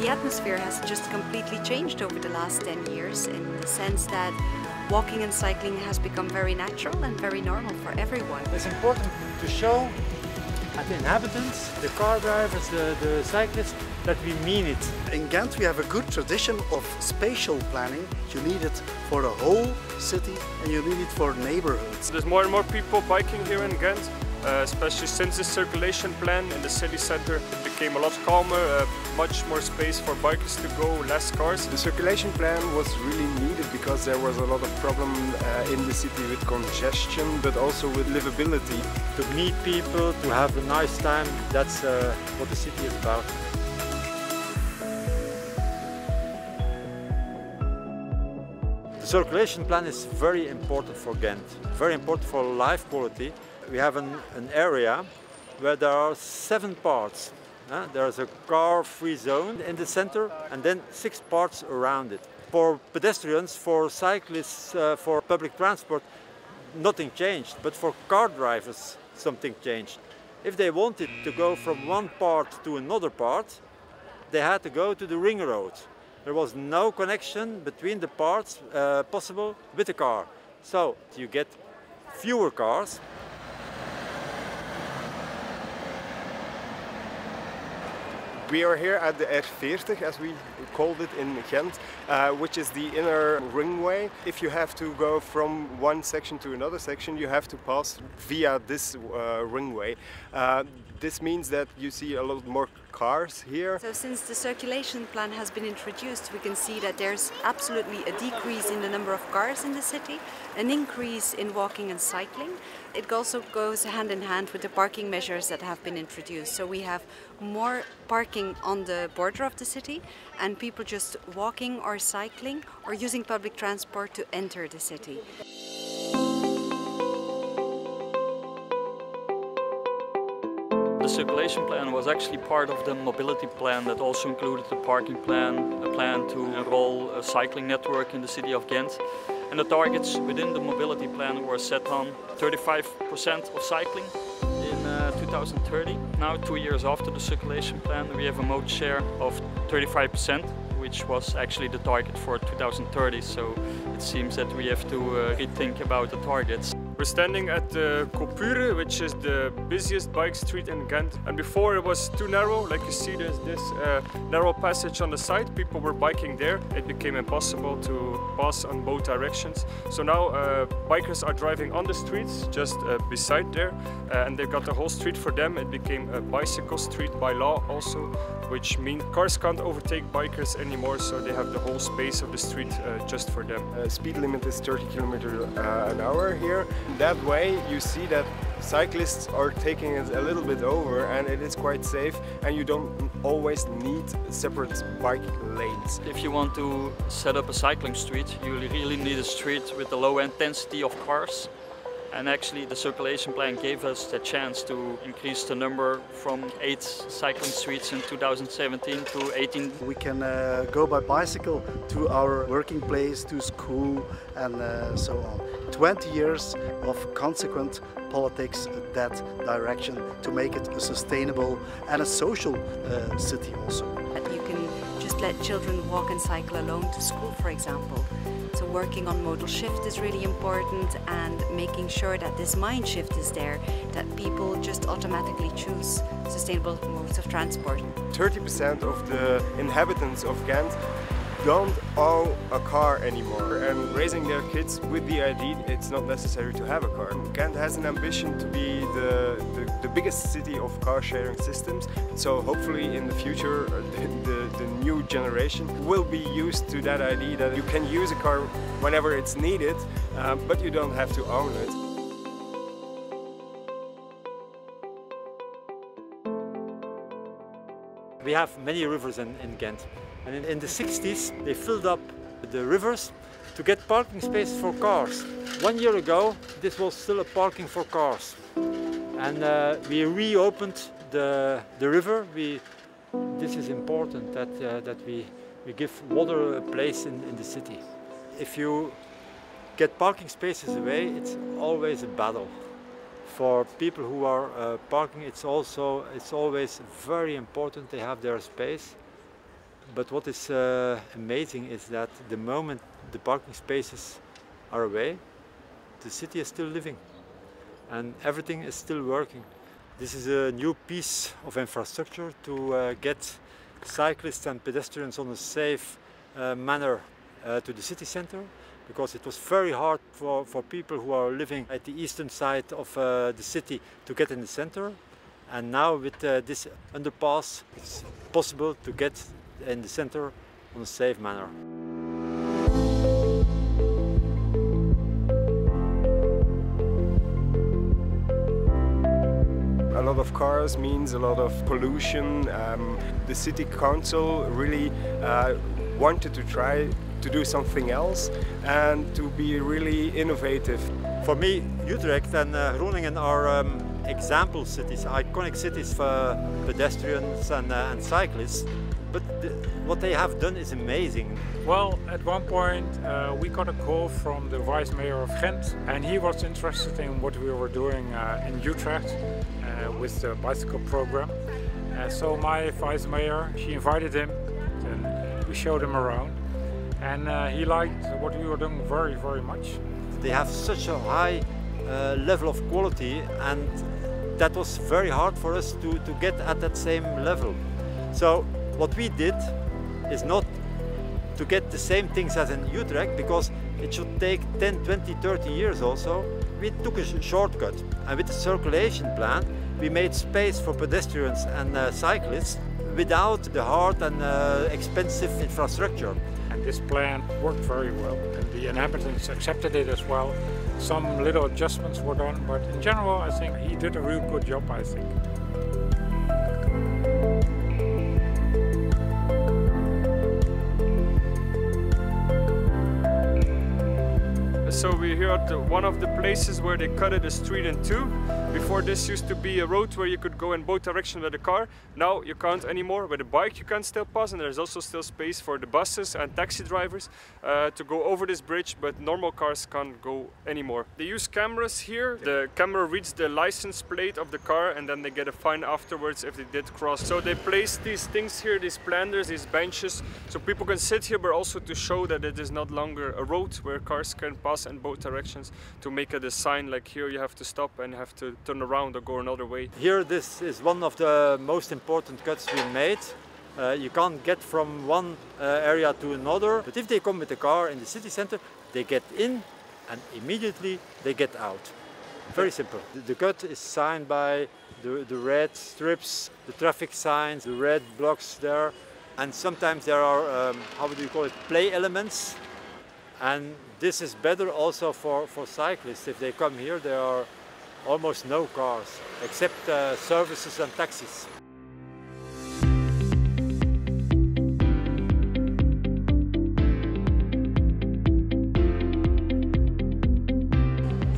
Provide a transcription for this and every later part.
The atmosphere has just completely changed over the last 10 years in the sense that walking and cycling has become very natural and very normal for everyone. It's important to show the inhabitants, the car drivers, the, the cyclists, that we mean it. In Ghent we have a good tradition of spatial planning. You need it for the whole city and you need it for neighborhoods. There's more and more people biking here in Ghent. Uh, especially since the circulation plan in the city center it became a lot calmer, uh, much more space for bikers to go, less cars. The circulation plan was really needed because there was a lot of problem uh, in the city with congestion but also with livability. To meet people, to have a nice time, that's uh, what the city is about. The circulation plan is very important for Ghent, very important for life quality. We have an, an area where there are seven parts. Uh, there's a car-free zone in the center and then six parts around it. For pedestrians, for cyclists, uh, for public transport, nothing changed. But for car drivers, something changed. If they wanted to go from one part to another part, they had to go to the ring road. There was no connection between the parts uh, possible with the car. So you get fewer cars. We are here at the R40, as we called it in Ghent, uh, which is the inner ringway. If you have to go from one section to another section, you have to pass via this uh, ringway. Uh, this means that you see a lot more cars here. So since the circulation plan has been introduced, we can see that there's absolutely a decrease in the number of cars in the city, an increase in walking and cycling. It also goes hand in hand with the parking measures that have been introduced. So we have more parking on the border of the city and people just walking or cycling or using public transport to enter the city. Circulation plan was actually part of the mobility plan that also included the parking plan, a plan to enroll a cycling network in the city of Ghent. And the targets within the mobility plan were set on 35% of cycling in uh, 2030. Now, two years after the circulation plan, we have a mode share of 35%, which was actually the target for 2030. So it seems that we have to uh, rethink about the targets. We're standing at the Coupure, which is the busiest bike street in Ghent. And before it was too narrow, like you see there's this uh, narrow passage on the side. People were biking there. It became impossible to pass on both directions. So now uh, bikers are driving on the streets, just uh, beside there. Uh, and they've got the whole street for them. It became a bicycle street by law also, which means cars can't overtake bikers anymore. So they have the whole space of the street uh, just for them. Uh, speed limit is 30 kilometers an hour here. That way you see that cyclists are taking it a little bit over and it is quite safe and you don't always need separate bike lanes. If you want to set up a cycling street, you really need a street with a low intensity of cars. And actually the circulation plan gave us the chance to increase the number from 8 cycling streets in 2017 to 18. We can uh, go by bicycle to our working place, to school and uh, so on. 20 years of consequent politics that direction to make it a sustainable and a social uh, city also. That you can just let children walk and cycle alone to school, for example. So working on modal shift is really important and making sure that this mind shift is there, that people just automatically choose sustainable modes of transport. 30% of the inhabitants of Ghent don't own a car anymore and raising their kids with the idea it's not necessary to have a car. Ghent has an ambition to be the, the, the biggest city of car sharing systems so hopefully in the future uh, the, the, the, new generation will be used to that idea that you can use a car whenever it's needed uh, but you don't have to own it. We have many rivers in, in Ghent. And in, in, the 60s, they filled up the rivers to get parking spaces for cars. One year ago, this was still a parking for cars. And uh, we reopened the, the river. We, this is important that, uh, that we, we give water a place in, in the city. If you get parking spaces away, it's always a battle for people who are uh, parking, it's also it's always very important they have their space. But what is uh, amazing is that the moment the parking spaces are away, the city is still living and everything is still working. This is a new piece of infrastructure to uh, get cyclists and pedestrians on a safe uh, manner uh, to the city center because it was very hard for, for people who are living at the eastern side of uh, the city to get in the center and now with uh, this underpass it's possible to get in the center on a safe manner. A lot of cars means a lot of pollution. Um, the city council really uh, wanted to try to do something else and to be really innovative. For me, Utrecht and uh, Groningen are um, example cities, iconic cities for pedestrians and, uh, and cyclists. But the, what they have done is amazing. Well, at one point uh, we got a call from the vice mayor of Ghent, and he was interested in what we were doing uh, in Utrecht uh, with the bicycle program. Uh, so my vice mayor, she invited him, and we showed him around, and uh, he liked what we were doing very, very much. They have such a high uh, level of quality, and that was very hard for us to, to get at that same level. So what we did is not to get the same things as in Utrecht because it should take 10, 20, 30 years also. We took a sh shortcut and with the circulation plan we made space for pedestrians and uh, cyclists without the hard and uh, expensive infrastructure. And this plan worked very well and the inhabitants accepted it as well. Some little adjustments were done but in general I think he did a real good job I think. So here at one of the places where they cut the street in two. Before this used to be a road where you could go in both directions with a car. Now you can't anymore. With a bike you can still pass and there's also still space for the buses and taxi drivers uh, to go over this bridge but normal cars can't go anymore. They use cameras here. The camera reads the license plate of the car and then they get a fine afterwards if they did cross. So they place these things here, these planters, these benches so people can sit here but also to show that it is not longer a road where cars can pass in both directions to make it a sign like here you have to stop and have to turn around or go another way. Here this is one of the most important cuts we made. Uh, you can't get from one uh, area to another, but if they come with a car in the city center, they get in and immediately they get out. Very simple. The, the cut is signed by the, the red strips, the traffic signs, the red blocks there, and sometimes there are, um, how do you call it, play elements. And this is better also for, for cyclists. If they come here, there are almost no cars, except uh, services and taxis.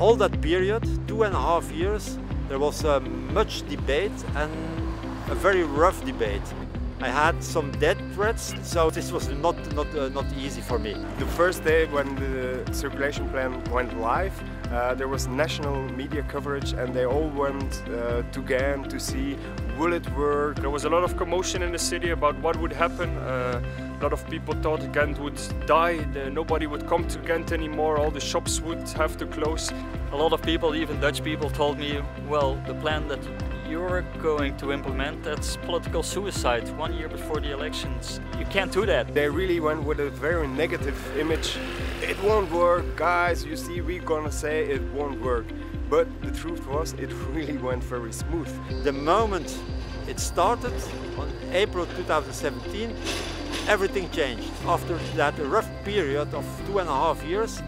All that period, two and a half years, there was uh, much debate and a very rough debate. I had some death threats, so this was not not uh, not easy for me. The first day when the circulation plan went live, uh, there was national media coverage and they all went uh, to Ghent to see will it work. There was a lot of commotion in the city about what would happen. Uh, a lot of people thought Ghent would die, nobody would come to Ghent anymore, all the shops would have to close. A lot of people, even Dutch people, told me, well, the plan that you're going to implement, that's political suicide one year before the elections. You can't do that. They really went with a very negative image. It won't work, guys, you see, we're gonna say it won't work. But the truth was, it really went very smooth. The moment it started, on April 2017, everything changed. After that rough period of two and a half years,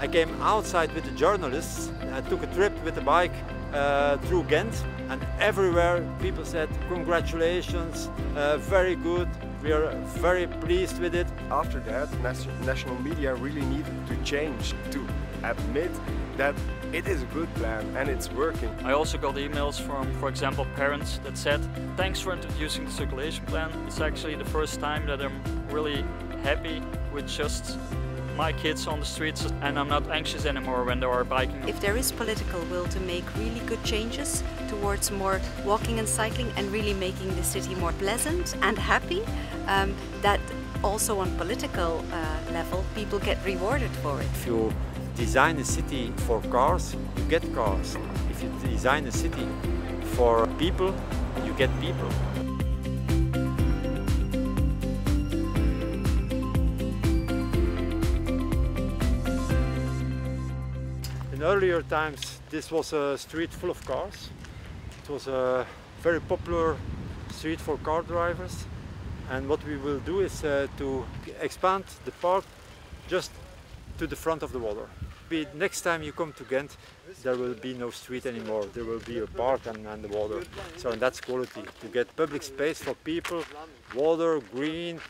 I came outside with the journalists. I took a trip with the bike uh, through Ghent and everywhere people said congratulations, uh, very good, we are very pleased with it. After that, national media really needed to change to admit that it is a good plan and it's working. I also got emails from, for example, parents that said, thanks for introducing the circulation plan. It's actually the first time that I'm really happy with just my kids on the streets and I'm not anxious anymore when they are biking. If there is political will to make really good changes towards more walking and cycling and really making the city more pleasant and happy, um, that also on political uh, level people get rewarded for it. If you design a city for cars, you get cars. If you design a city for people, you get people. Earlier times, this was a street full of cars. It was a very popular street for car drivers. And what we will do is uh, to expand the park just to the front of the water. Be next time you come to Ghent, there will be no street anymore. There will be a park and, and the water. So and that's quality, to get public space for people, water, green,